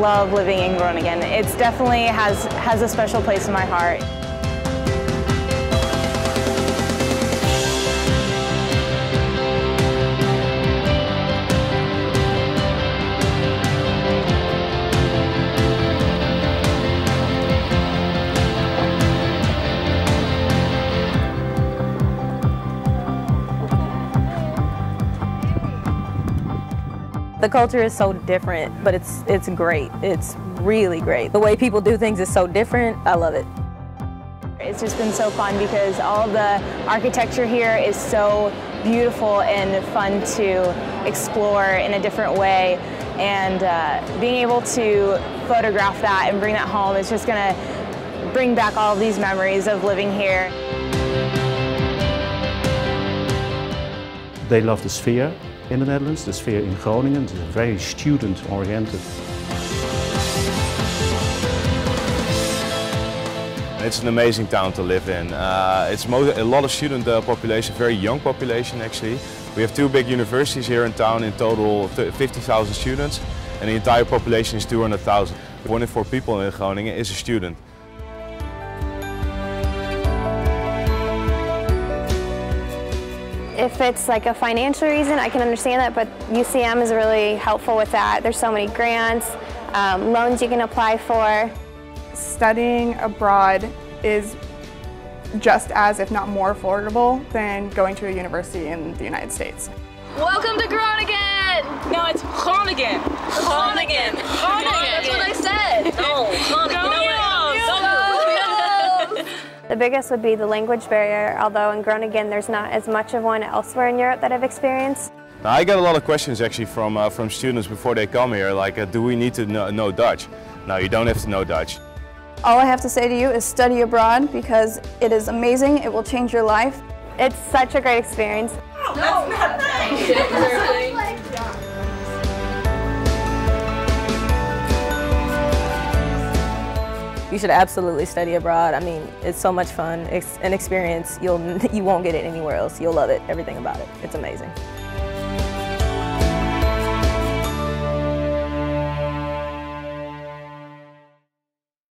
love living in Groningen. It's definitely has, has a special place in my heart. The culture is so different, but it's it's great. It's really great. The way people do things is so different. I love it. It's just been so fun because all the architecture here is so beautiful and fun to explore in a different way. And uh, being able to photograph that and bring that home is just going to bring back all these memories of living here. They love the sphere in the Netherlands, the sphere in Groningen. It's very student-oriented. It's an amazing town to live in. Uh, it's a lot of student uh, population, very young population actually. We have two big universities here in town, in total 50,000 students, and the entire population is 200,000. One in four people in Groningen is a student. If it's like a financial reason, I can understand that, but UCM is really helpful with that. There's so many grants, um, loans you can apply for. Studying abroad is just as, if not more affordable than going to a university in the United States. Welcome to Groningen! No, it's Groningen. Groningen. Groningen. The biggest would be the language barrier, although in Groningen there's not as much of one elsewhere in Europe that I've experienced. Now, I get a lot of questions actually from, uh, from students before they come here, like uh, do we need to know, know Dutch? No, you don't have to know Dutch. All I have to say to you is study abroad because it is amazing, it will change your life. It's such a great experience. No, that's not nice. You should absolutely study abroad. I mean, it's so much fun. It's an experience you'll you won't get it anywhere else. You'll love it. Everything about it. It's amazing.